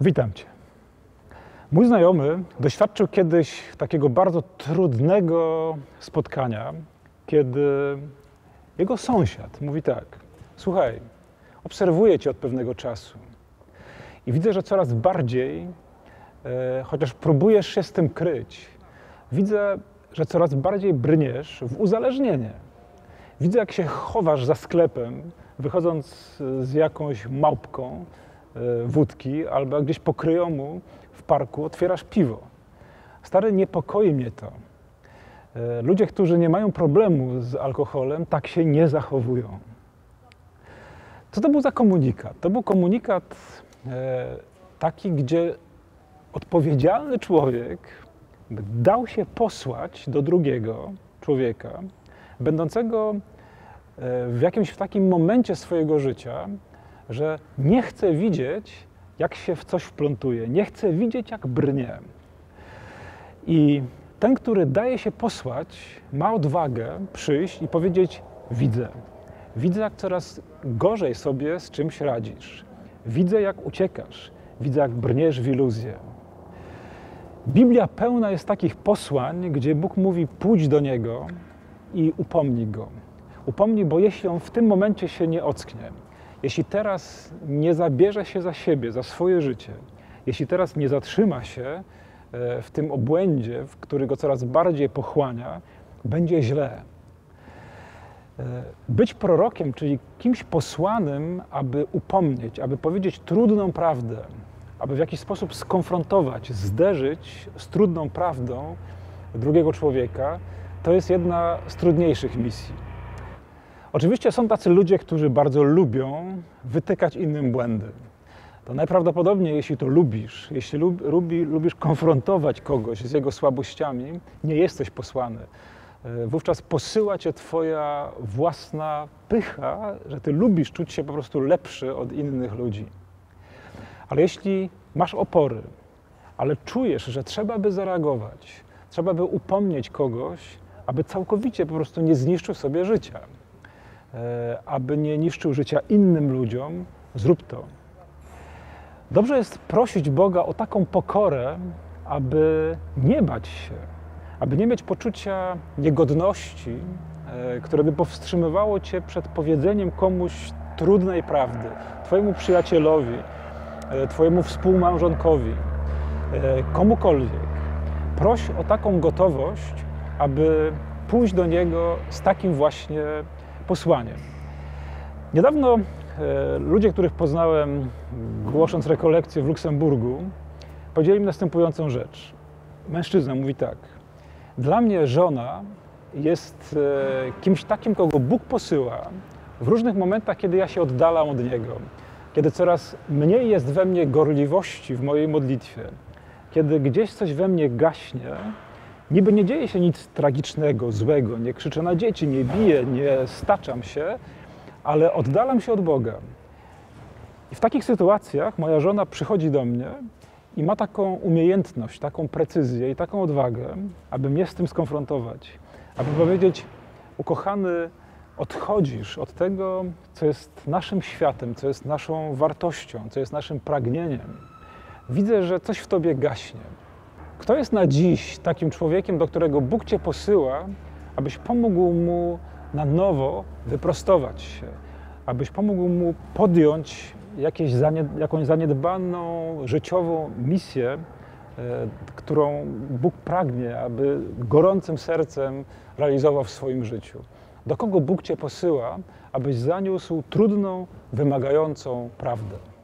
Witam Cię. Mój znajomy doświadczył kiedyś takiego bardzo trudnego spotkania, kiedy jego sąsiad mówi tak: Słuchaj, obserwuję Cię od pewnego czasu i widzę, że coraz bardziej, e, chociaż próbujesz się z tym kryć, widzę, że coraz bardziej brniesz w uzależnienie. Widzę, jak się chowasz za sklepem, wychodząc z jakąś małpką wódki, albo gdzieś po kryjomu w parku otwierasz piwo. Stary, niepokoi mnie to. E, Ludzie, którzy nie mają problemu z alkoholem, tak się nie zachowują. Co to był za komunikat? To był komunikat e, taki, gdzie odpowiedzialny człowiek dał się posłać do drugiego człowieka, będącego e, w jakimś takim momencie swojego życia, że nie chce widzieć, jak się w coś wplątuje, nie chce widzieć, jak brnie. I ten, który daje się posłać, ma odwagę przyjść i powiedzieć: Widzę. Widzę, jak coraz gorzej sobie z czymś radzisz. Widzę, jak uciekasz. Widzę, jak brniesz w iluzję. Biblia pełna jest takich posłań, gdzie Bóg mówi: pójdź do niego i upomnij go. Upomnij, bo jeśli on w tym momencie się nie ocknie, jeśli teraz nie zabierze się za siebie, za swoje życie, jeśli teraz nie zatrzyma się e, w tym obłędzie, w który go coraz bardziej pochłania, będzie źle. E, Być prorokiem, czyli kimś posłanym, aby upomnieć, aby powiedzieć trudną prawdę, aby w jakiś sposób skonfrontować, zderzyć z trudną prawdą drugiego człowieka, to jest jedna z trudniejszych misji. Oczywiście są tacy ludzie, którzy bardzo lubią wytykać innym błędy. To najprawdopodobniej, jeśli to lubisz, jeśli lub, lubi, lubisz konfrontować kogoś z jego słabościami, nie jesteś posłany. E, Wówczas posyła cię Twoja własna pycha, że Ty lubisz czuć się po prostu lepszy od innych ludzi. Ale jeśli masz opory, ale czujesz, że trzeba by zareagować, trzeba by upomnieć kogoś, aby całkowicie po prostu nie zniszczył sobie życia, aby nie niszczył życia innym ludziom, zrób to. Dobrze jest prosić Boga o taką pokorę, aby nie bać się, aby nie mieć poczucia niegodności, e, które by powstrzymywało cię przed powiedzeniem komuś trudnej prawdy, twojemu przyjacielowi, e, twojemu współmałżonkowi, e, komukolwiek. Proś o taką gotowość, aby pójść do Niego z takim właśnie posłaniem. Niedawno e, ludzie, których poznałem głosząc rekolekcję w Luksemburgu, powiedzieli mi następującą rzecz. Mężczyzna mówi tak. Dla mnie żona jest e, kimś takim, kogo Bóg posyła w różnych momentach, kiedy ja się oddalam od Niego, kiedy coraz mniej jest we mnie gorliwości w mojej modlitwie, kiedy gdzieś coś we mnie gaśnie, niby nie dzieje się nic tragicznego, złego, nie krzyczę na dzieci, nie biję, nie staczam się, ale oddalam się od Boga. I w takich sytuacjach moja żona przychodzi do mnie i ma taką umiejętność, taką precyzję i taką odwagę, aby mnie z tym skonfrontować, aby powiedzieć: Ukochany, odchodzisz od tego, co jest naszym światem, co jest naszą wartością, co jest naszym pragnieniem. Widzę, że coś w tobie gaśnie. Kto jest na dziś takim człowiekiem, do którego Bóg cię posyła, abyś pomógł mu na nowo wyprostować się, abyś pomógł mu podjąć jakieś jakąś zaniedbaną życiową misję, e, którą Bóg pragnie, aby gorącym sercem realizował w swoim życiu. Do kogo Bóg cię posyła, abyś zaniósł trudną, wymagającą prawdę.